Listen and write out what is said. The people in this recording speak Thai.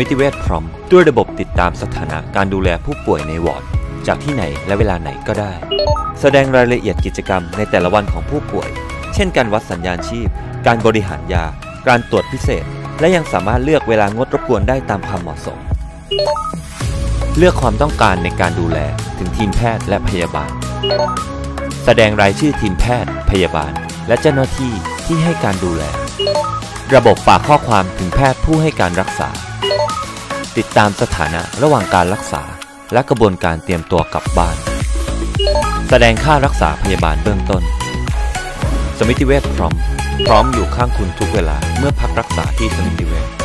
มิติเวชพร้อมด้วยระบบติดตามสถานะการดูแลผู้ป่วยในวอร์ดจากที่ไหนและเวลาไหนก็ได้ แสดงรายละเอียดกิจกรรมในแต่ละวันของผู้ป่วย เช่นการวัดสัญญาณชีพ การบริหารยา การตรวจพิเศษ และยังสามารถเลือกเวลางดรบกวนได้ตามความเหมาะสม เลือกความต้องการในการดูแลถึงทีมแพทย์และพยาบาล แสดงรายชื่อทีมแพทย์ พยาบาล และเจ้าหน้าที่ที่ให้การดูแล ระบบฝากข้อความถึงแพทย์ผู้ให้การรักษา ติดตามสถานะระหว่างการรักษาและกระบวนการเตรียมตัวกลับบ้าน แสดงค่ารักษาพยาบาลเบื้องต้น สมิติเวชพร้อม พร้อมอยู่ข้างคุณทุกเวลาเมื่อพักรักษาที่สมิติเวช